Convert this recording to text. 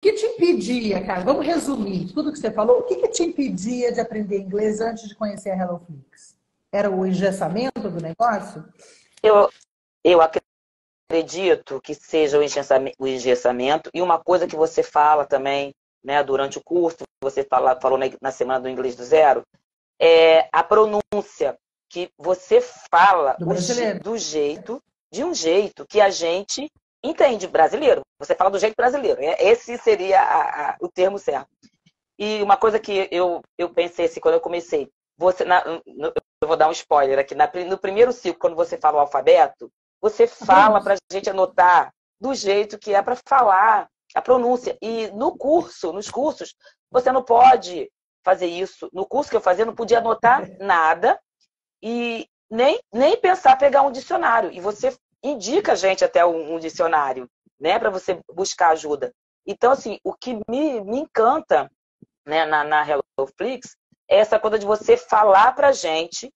que te impedia, cara? Vamos resumir tudo que você falou. O que, que te impedia de aprender inglês antes de conhecer a HelloFlix? Era o engessamento do negócio? Eu, eu acredito que seja o engessamento, o engessamento. E uma coisa que você fala também, né, durante o curso, você fala, falou na semana do inglês do zero, é a pronúncia que você fala do, do jeito, de um jeito que a gente entende brasileiro. Você fala do jeito brasileiro. É, esse seria a, a, o termo certo. E uma coisa que eu, eu pensei assim, quando eu comecei, você na, no, eu vou dar um spoiler aqui. Na, no primeiro ciclo, quando você fala o alfabeto, você fala para a gente anotar do jeito que é para falar a pronúncia. E no curso, nos cursos, você não pode fazer isso. No curso que eu fazia, não podia anotar nada e nem, nem pensar pegar um dicionário. E você indica a gente até um, um dicionário, né, para você buscar ajuda. Então, assim, o que me, me encanta né, na, na HelloFlix é essa coisa de você falar para gente